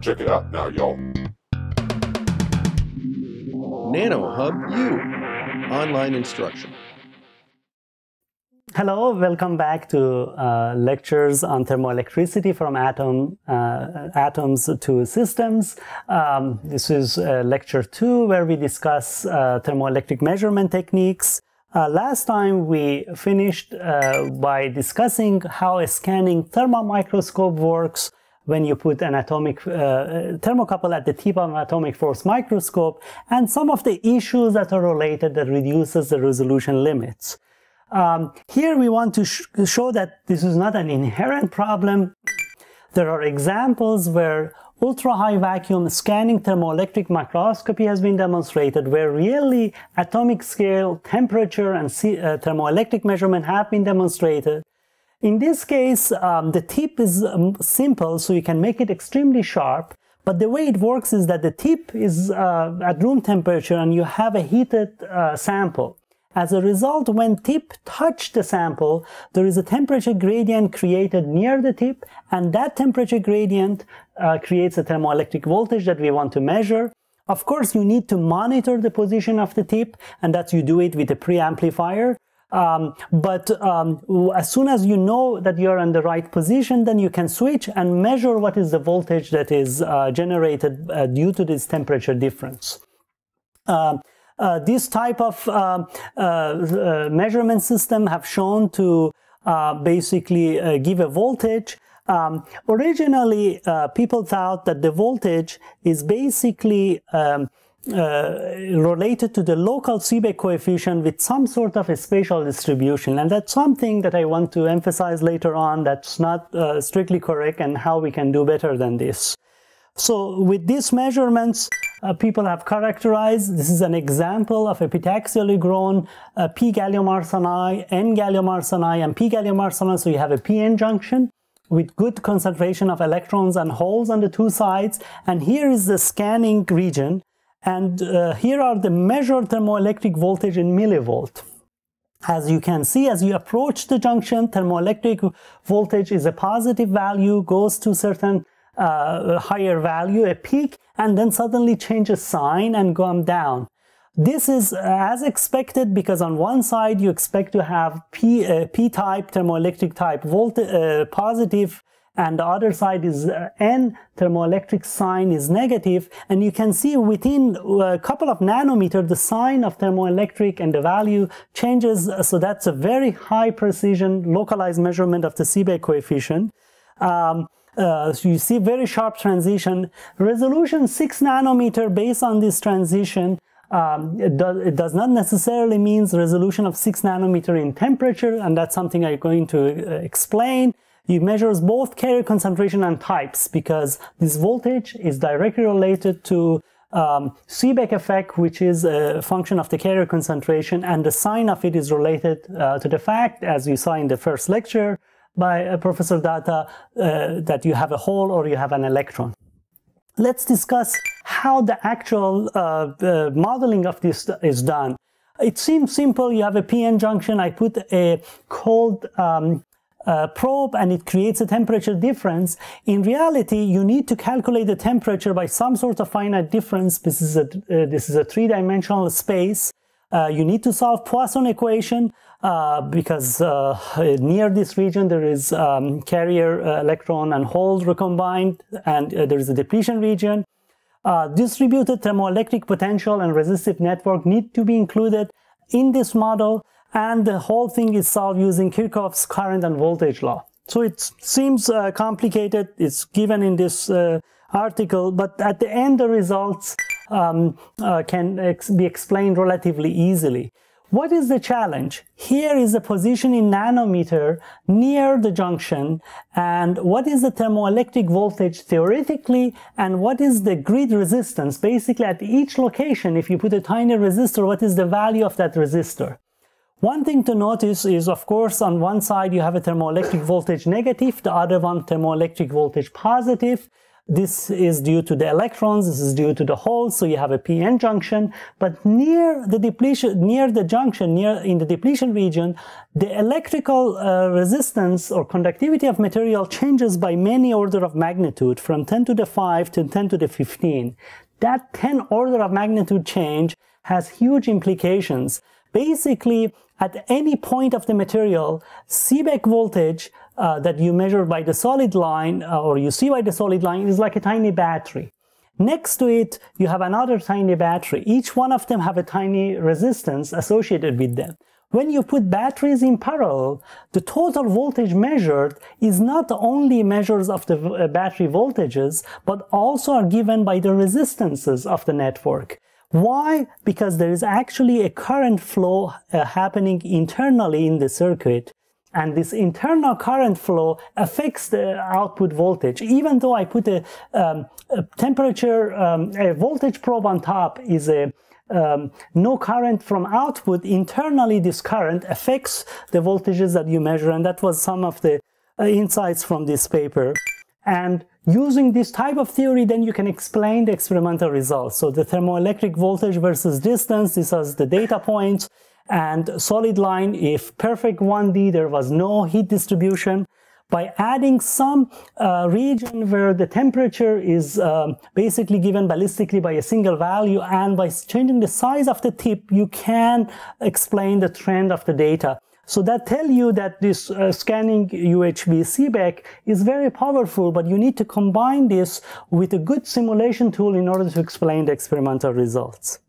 Check it out now, y'all. NanoHub U, online instruction. Hello, welcome back to uh, lectures on thermoelectricity from atom, uh, atoms to systems. Um, this is uh, lecture two where we discuss uh, thermoelectric measurement techniques. Uh, last time we finished uh, by discussing how a scanning thermal microscope works when you put an atomic thermocouple at the tip of an atomic force microscope and some of the issues that are related that reduces the resolution limits. Um, here we want to sh show that this is not an inherent problem. There are examples where ultra-high vacuum scanning thermoelectric microscopy has been demonstrated where really atomic scale temperature and uh, thermoelectric measurement have been demonstrated. In this case, um, the tip is um, simple, so you can make it extremely sharp. But the way it works is that the tip is uh, at room temperature and you have a heated uh, sample. As a result, when tip touch the sample, there is a temperature gradient created near the tip, and that temperature gradient uh, creates a thermoelectric voltage that we want to measure. Of course, you need to monitor the position of the tip, and that you do it with a preamplifier. Um, but um, as soon as you know that you're in the right position, then you can switch and measure what is the voltage that is uh, generated uh, due to this temperature difference. Um, uh, this type of uh, uh, measurement system have shown to basically give a voltage um, originally, uh, people thought that the voltage is basically um, uh, related to the local Seebeck coefficient with some sort of a spatial distribution. And that's something that I want to emphasize later on that's not uh, strictly correct and how we can do better than this. So with these measurements, uh, people have characterized, this is an example of epitaxially grown uh, p gallium arsenide, n gallium arsenide, and p gallium arsenide. So you have a p-n junction with good concentration of electrons and holes on the two sides. And here is the scanning region. And uh, here are the measured thermoelectric voltage in millivolt. As you can see, as you approach the junction, thermoelectric voltage is a positive value, goes to certain uh, higher value, a peak, and then suddenly changes sign and come down. This is as expected because on one side you expect to have P, uh, P-type thermoelectric type voltage uh, positive and the other side is uh, N thermoelectric sign is negative and you can see within a couple of nanometer the sign of thermoelectric and the value changes so that's a very high precision localized measurement of the Seebeck coefficient. Um, uh, so you see very sharp transition. Resolution 6 nanometer based on this transition um, it, do, it, does not necessarily means resolution of 6 nanometer in temperature, and that's something I'm going to uh, explain. It measures both carrier concentration and types because this voltage is directly related to um, Seebeck effect, which is a function of the carrier concentration, and the sign of it is related uh, to the fact, as we saw in the first lecture, by uh, Professor Datta, uh, that you have a hole or you have an electron. Let's discuss how the actual uh, modeling of this is done. It seems simple. You have a PN junction. I put a cold um, uh, probe and it creates a temperature difference. In reality, you need to calculate the temperature by some sort of finite difference. This is a, uh, this is a three-dimensional space. Uh, you need to solve Poisson equation uh, because uh, near this region there is um, carrier uh, electron and hole recombined and there is a depletion region. Distributed thermoelectric potential and resistive network need to be included in this model and the whole thing is solved using Kirchhoff's current and voltage law. So it seems complicated, it's given in this article, but at the end the results um, uh, can ex be explained relatively easily. What is the challenge? Here is the position in nanometer near the junction and what is the thermoelectric voltage theoretically and what is the grid resistance? Basically at each location, if you put a tiny resistor, what is the value of that resistor? One thing to notice is, of course, on one side you have a thermoelectric voltage negative, the other one thermoelectric voltage positive. This is due to the electrons, this is due to the holes, so you have a p-n junction. But near the depletion, near the junction, near in the depletion region, the electrical uh, resistance or conductivity of material changes by many order of magnitude, from 10 to the 5 to 10 to the 15. That 10 order of magnitude change has huge implications. Basically, at any point of the material, Seebeck voltage uh, that you measure by the solid line uh, or you see by the solid line is like a tiny battery. Next to it, you have another tiny battery. Each one of them have a tiny resistance associated with them. When you put batteries in parallel, the total voltage measured is not only measures of the uh, battery voltages, but also are given by the resistances of the network. Why? Because there is actually a current flow uh, happening internally in the circuit. And this internal current flow affects the output voltage. Even though I put a, um, a temperature, um, a voltage probe on top is a um, no current from output, internally this current affects the voltages that you measure. And that was some of the uh, insights from this paper. And using this type of theory, then you can explain the experimental results. So the thermoelectric voltage versus distance, this was the data points. And solid line, if perfect 1D, there was no heat distribution. By adding some uh, region where the temperature is um, basically given ballistically by a single value and by changing the size of the tip, you can explain the trend of the data. So that tell you that this uh, scanning UHV Seebeck is very powerful, but you need to combine this with a good simulation tool in order to explain the experimental results.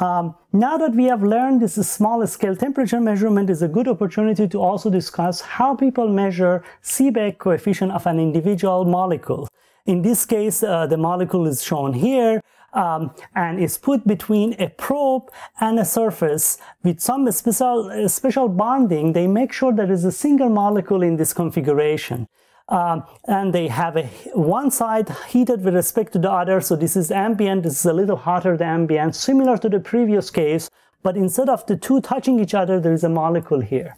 Um, now that we have learned this small scale temperature measurement is a good opportunity to also discuss how people measure Seebeck coefficient of an individual molecule. In this case, uh, the molecule is shown here um, and is put between a probe and a surface with some special, uh, special bonding. They make sure there is a single molecule in this configuration. Um, and they have a one side heated with respect to the other. So this is ambient. This is a little hotter than ambient, similar to the previous case. But instead of the two touching each other, there is a molecule here.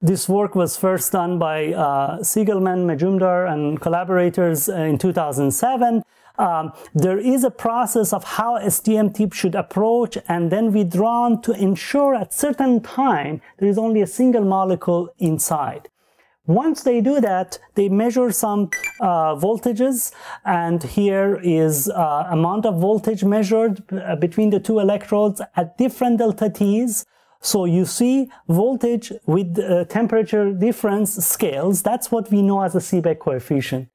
This work was first done by uh, Segalman, Majumdar, and collaborators in 2007 um, there is a process of how STM tip should approach and then withdrawn to ensure at certain time there is only a single molecule inside. Once they do that, they measure some uh, voltages, and here is uh, amount of voltage measured uh, between the two electrodes at different delta t's. So you see voltage with uh, temperature difference scales. That's what we know as a Seebeck coefficient.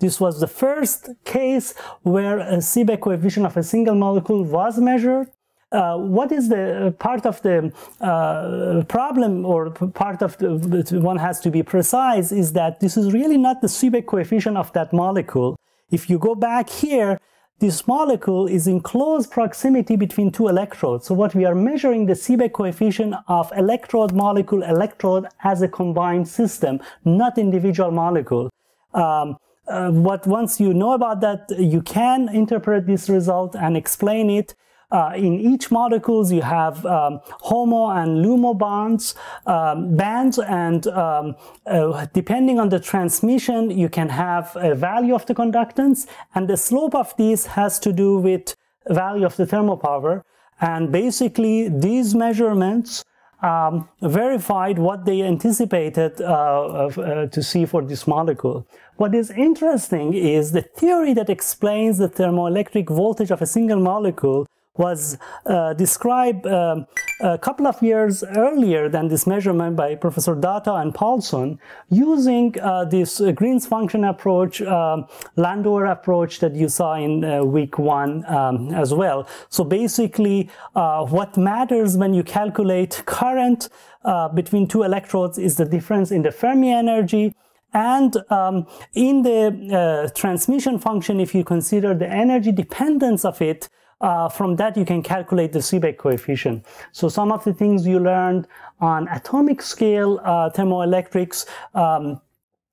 This was the first case where a Seebeck coefficient of a single molecule was measured. Uh, what is the uh, part of the uh, problem or part of the one has to be precise is that this is really not the Seebeck coefficient of that molecule. If you go back here, this molecule is in close proximity between two electrodes. So what we are measuring the Seebeck coefficient of electrode molecule electrode as a combined system, not individual molecule. Um, uh, what once you know about that, you can interpret this result and explain it. Uh, in each molecules, you have um, HOMO and LUMO bonds, um, bands, and um, uh, depending on the transmission, you can have a value of the conductance, and the slope of this has to do with value of the thermal power. And basically, these measurements um, verified what they anticipated uh, uh, to see for this molecule. What is interesting is the theory that explains the thermoelectric voltage of a single molecule was uh, described um, a couple of years earlier than this measurement by Professor Datta and Paulsson using uh, this uh, Green's function approach, um, Landauer approach that you saw in uh, week one um, as well. So basically, uh, what matters when you calculate current uh, between two electrodes is the difference in the Fermi energy and um, in the transmission function, if you consider the energy dependence of it, uh, from that you can calculate the Seebeck coefficient. So some of the things you learned on atomic scale uh, thermoelectrics um,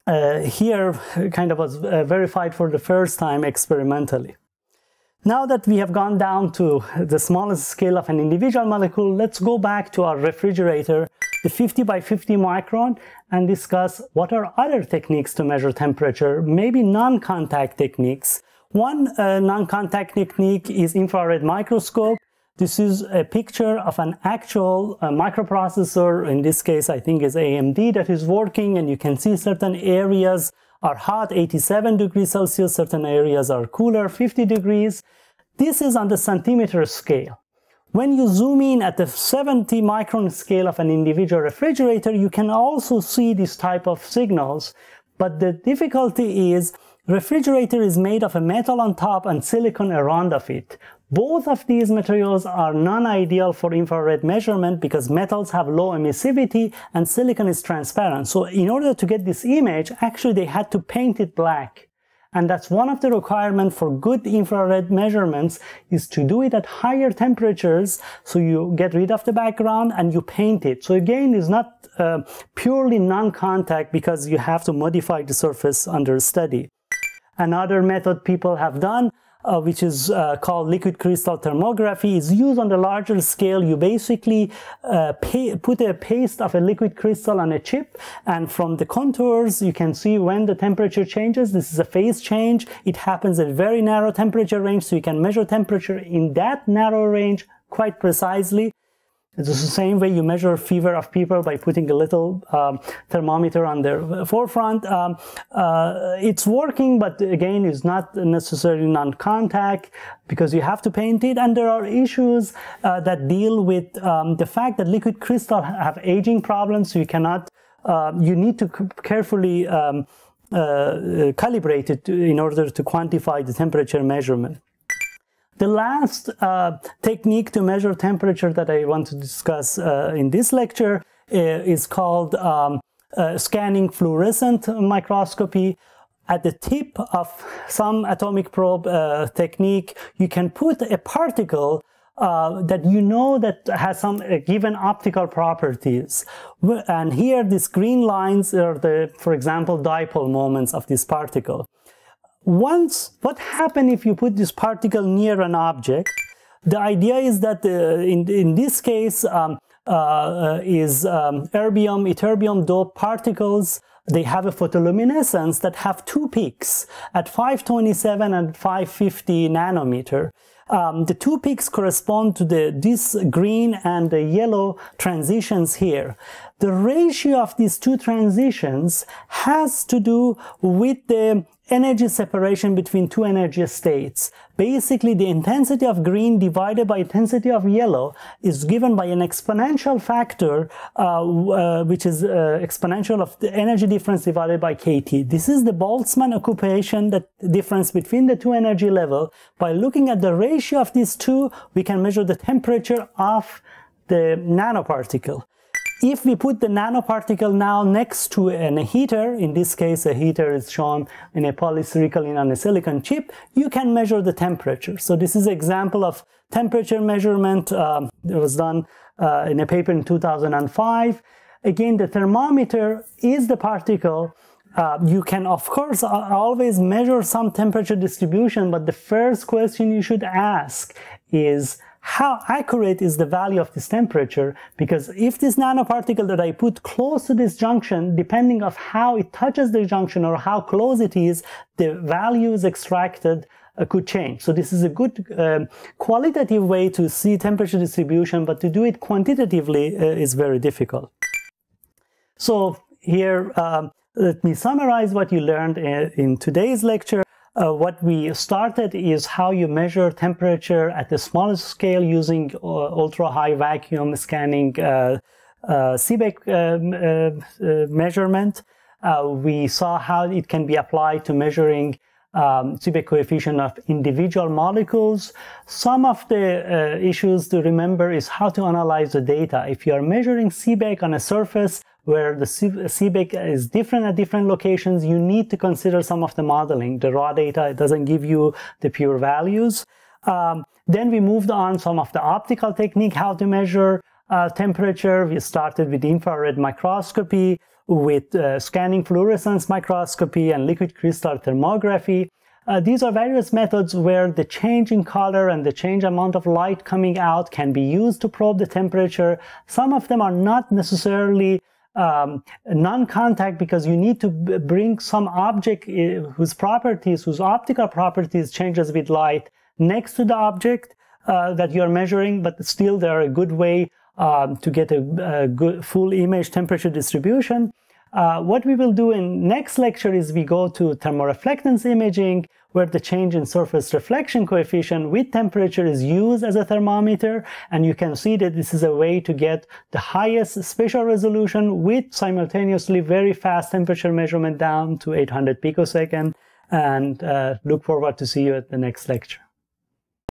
uh, here kind of was uh, verified for the first time experimentally. Now that we have gone down to the smallest scale of an individual molecule, let's go back to our refrigerator, the 50 by 50 micron, and discuss what are other techniques to measure temperature, maybe non-contact techniques. One uh, non-contact technique is infrared microscope. This is a picture of an actual uh, microprocessor. In this case, I think is AMD that is working and you can see certain areas are hot, 87 degrees Celsius. Certain areas are cooler, 50 degrees. This is on the centimeter scale. When you zoom in at the 70 micron scale of an individual refrigerator, you can also see this type of signals. But the difficulty is refrigerator is made of a metal on top and silicon around of it. Both of these materials are non-ideal for infrared measurement because metals have low emissivity and silicon is transparent. So in order to get this image, actually they had to paint it black. And that's one of the requirements for good infrared measurements is to do it at higher temperatures. So you get rid of the background and you paint it. So again, it's not uh, purely non-contact because you have to modify the surface under study. Another method people have done uh, which is uh, called liquid crystal thermography is used on the larger scale. You basically uh, put a paste of a liquid crystal on a chip and from the contours you can see when the temperature changes. This is a phase change. It happens at very narrow temperature range so you can measure temperature in that narrow range quite precisely. It's the same way you measure fever of people by putting a little um, thermometer on their forefront. Um, uh, it's working, but again, it's not necessarily non-contact because you have to paint it. And there are issues uh, that deal with um, the fact that liquid crystal have aging problems. So you cannot, uh, you need to carefully um, uh, calibrate it in order to quantify the temperature measurement. The last uh, technique to measure temperature that I want to discuss uh, in this lecture uh, is called um, uh, scanning fluorescent microscopy. At the tip of some atomic probe uh, technique, you can put a particle uh, that you know that has some uh, given optical properties. And here these green lines are the, for example, dipole moments of this particle. Once, what happens if you put this particle near an object? The idea is that uh, in, in this case um, uh, uh is um, erbium, ytterbium doped particles. They have a photoluminescence that have two peaks at 527 and 550 nanometer. Um, the two peaks correspond to the this green and the yellow transitions here. The ratio of these two transitions has to do with the energy separation between two energy states. Basically, the intensity of green divided by intensity of yellow is given by an exponential factor, uh, uh, which is uh, exponential of the energy difference divided by kT. This is the Boltzmann occupation, the difference between the two energy level. By looking at the ratio of these two, we can measure the temperature of the nanoparticle. If we put the nanoparticle now next to a heater, in this case a heater is shown in a polysilicon on a silicon chip, you can measure the temperature. So this is an example of temperature measurement. Um, it was done uh, in a paper in 2005. Again, the thermometer is the particle uh, you can of course always measure some temperature distribution but the first question you should ask is how accurate is the value of this temperature because if this nanoparticle that I put close to this junction, depending of how it touches the junction or how close it is, the values extracted uh, could change. So this is a good uh, qualitative way to see temperature distribution, but to do it quantitatively uh, is very difficult. So here, um, let me summarize what you learned in, uh, in today's lecture. Uh, what we started is how you measure temperature at the smallest scale using uh, ultra high vacuum scanning uh, uh um, uh, measurement. we saw how it can be applied to measuring um, coefficient of individual molecules. Some of the uh, issues to remember is how to analyze the data. If you are measuring Seebeck on a surface, where the Seebeck is different at different locations, you need to consider some of the modeling. The raw data it doesn't give you the pure values. Um, then we moved on some of the optical technique, how to measure uh, temperature. We started with infrared microscopy, with uh, scanning fluorescence microscopy and liquid crystal thermography. uh, these are various methods where the change in color and the change amount of light coming out can be used to probe the temperature. Some of them are not necessarily um, non-contact because you need to bring some object uh, whose properties, whose optical properties changes with light next to the object uh, that you're measuring, but still they're a good way um, to get a, a, good full image temperature distribution. Uh, what we will do in next lecture is we go to thermoreflectance imaging, where the change in surface reflection coefficient with temperature is used as a thermometer. And you can see that this is a way to get the highest spatial resolution with simultaneously very fast temperature measurement down to 800 picosecond. And uh, look forward to see you at the next lecture.